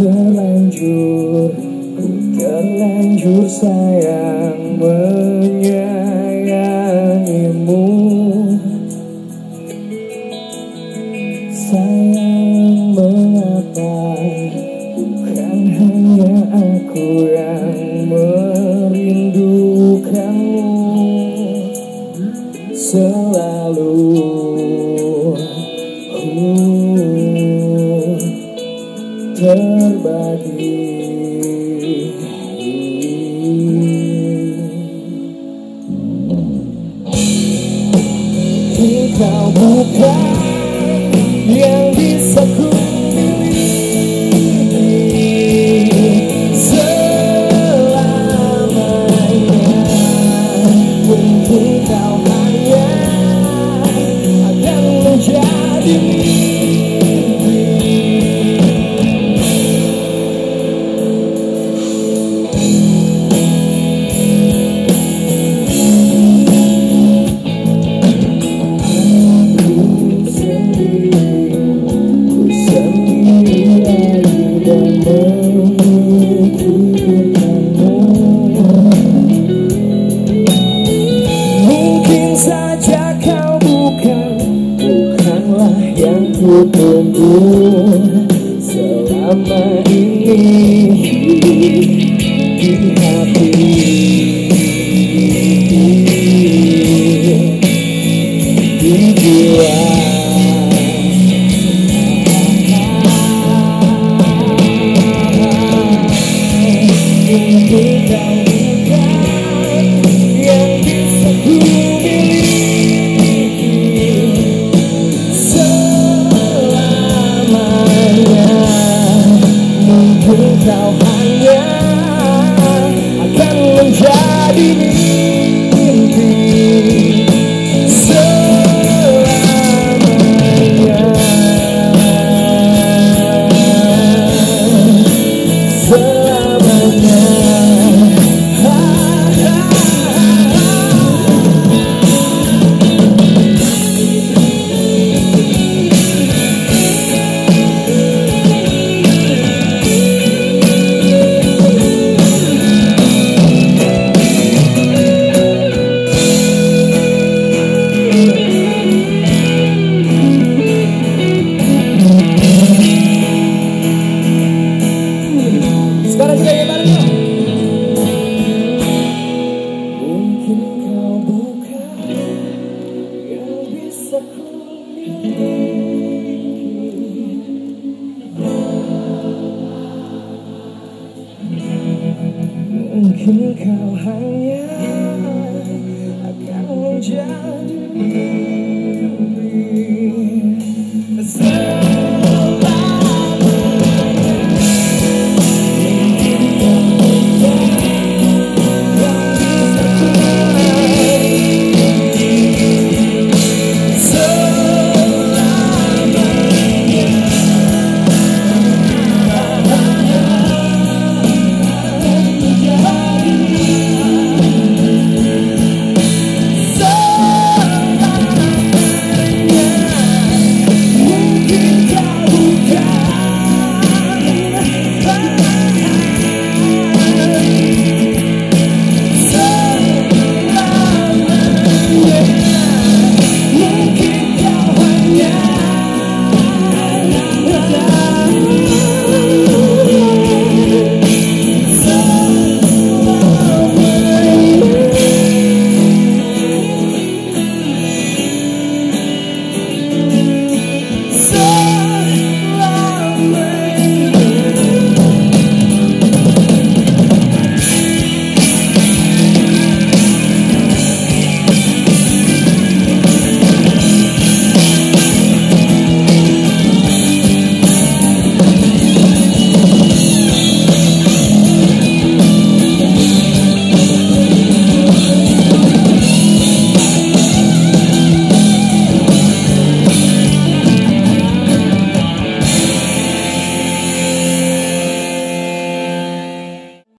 terlanjur terlanjur sayang menyayangimu. Sayang mengapa Bukan hanya aku yang merindukanmu? Selalu uh, terbagi Engkau bukan yang bisa ku selamanya Mungkin kau Selama ini di hati Di jiwa Mungkin kau bukan yang Mungkin kau hanya akan menjadi mimpi Mungkin kau hanya akan menjadi